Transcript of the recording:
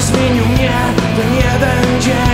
zmienił mnie, to nie będzie.